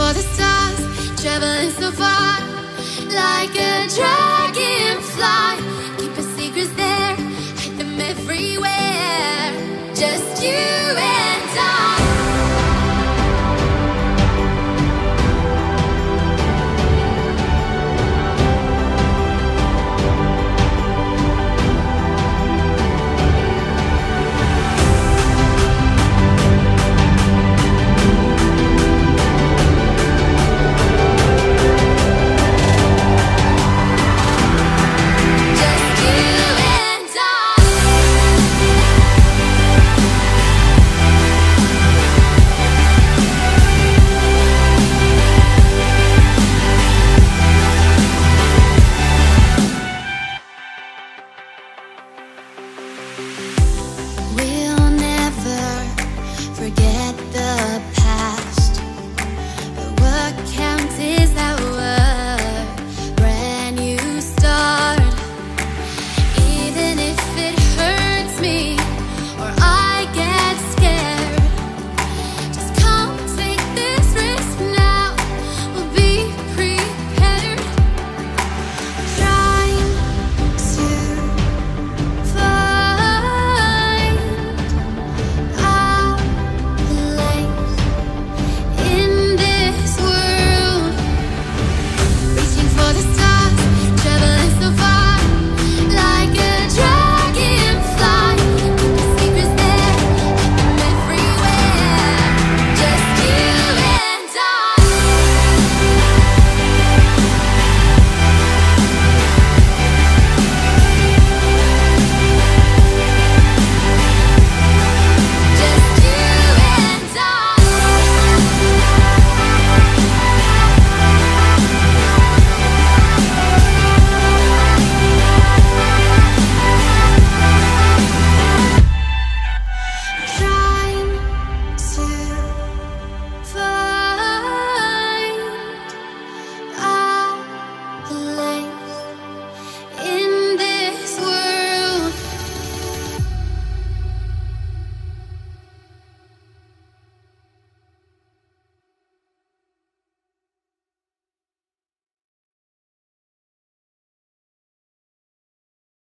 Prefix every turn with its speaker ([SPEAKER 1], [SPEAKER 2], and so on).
[SPEAKER 1] for the stars, traveling so far like a dragonfly.